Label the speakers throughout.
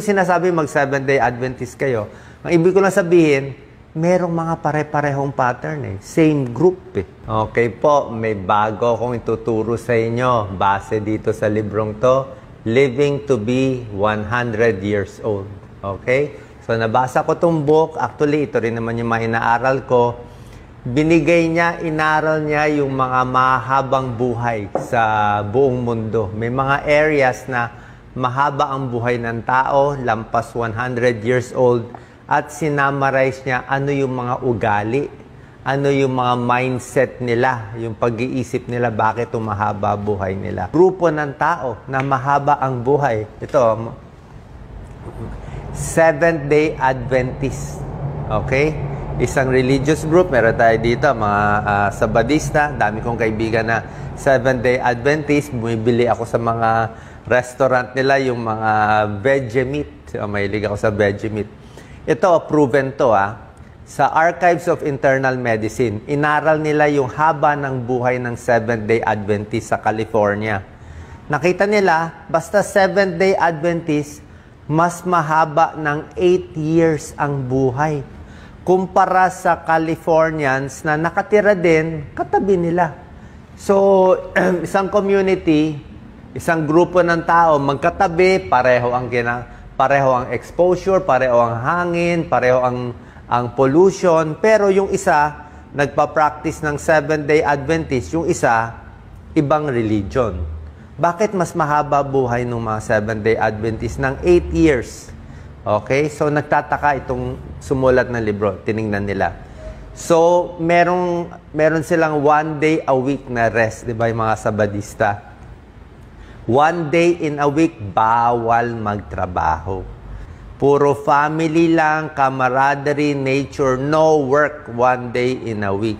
Speaker 1: ko sinasabi mag seven-day Adventist kayo. Ang ibig ko lang sabihin, merong mga pare-parehong pattern eh. Same group eh. Okay po, may bago akong ituturo sa inyo base dito sa librong to, Living to be 100 years old. Okay? So nabasa ko tong book, actually ito rin naman yung mga inaaral ko. Binigay niya, inaral niya yung mga mahabang buhay sa buong mundo. May mga areas na mahaba ang buhay ng tao, lampas 100 years old, at sinamarize niya ano yung mga ugali, ano yung mga mindset nila, yung pag-iisip nila bakit umahaba buhay nila. Grupo ng tao na mahaba ang buhay. Ito, Seventh-day Adventist. Okay? Isang religious group. Meron tayo dito, mga uh, Sabadista. Dami kong kaibigan na Seventh-day Adventist. Bumibili ako sa mga restaurant nila, yung mga veggie meat. So, mahilig ako sa veggie meat. Ito, proven to ah. Sa Archives of Internal Medicine, inaral nila yung haba ng buhay ng Seventh-day Adventist sa California. Nakita nila, basta Seventh-day Adventist, mas mahaba ng 8 years ang buhay kumpara sa Californians na nakatira din katabi nila. So, isang community, isang grupo ng tao magkatabi, pareho ang gina, pareho ang exposure, pareho ang hangin, pareho ang ang pollution, pero yung isa nagpa-practice ng seven-day Adventist, yung isa ibang religion. Bakit mas mahaba buhay ng mga Seventh-day Adventist ng 8 years? Okay? So, nagtataka itong sumulat ng libro. Tiningnan nila. So, merong, meron silang one day a week na rest, di ba, yung mga sabadista? One day in a week, bawal magtrabaho. Puro family lang, camaraderie, nature, no work one day in a week.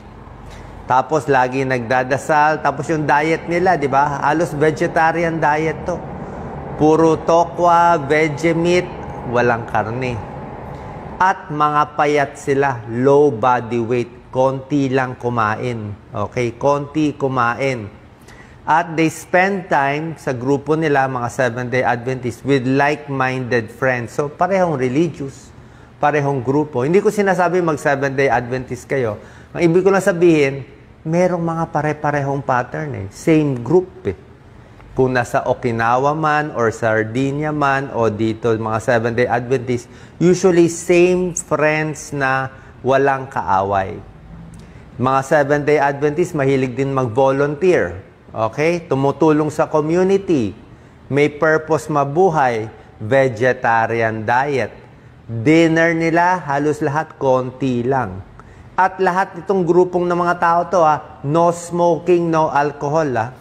Speaker 1: Tapos lagi nagdadasal. Tapos yung diet nila, di ba? Halos vegetarian diet to. Puro tokwa, veggie meat, walang karne. At mga payat sila, low body weight, konti lang kumain. Okay, konti kumain. At they spend time sa grupo nila, mga Seventh-day Adventists, with like-minded friends. So, parehong religious, parehong grupo. Hindi ko sinasabi mag Seventh-day Adventist kayo. Ang ibig ko lang sabihin, merong mga pare-parehong pattern eh. Same group eh. Kung nasa Okinawa man or Sardinia man o dito mga Seventh-day Adventist, usually same friends na walang kaaway. Mga Seventh-day Adventist mahilig din mag-volunteer. Okay? Tumutulong sa community. May purpose mabuhay. Vegetarian diet. Dinner nila, halos lahat konti lang. At lahat itong grupong ng mga tao to, ha, no smoking, no alcohol. Ha.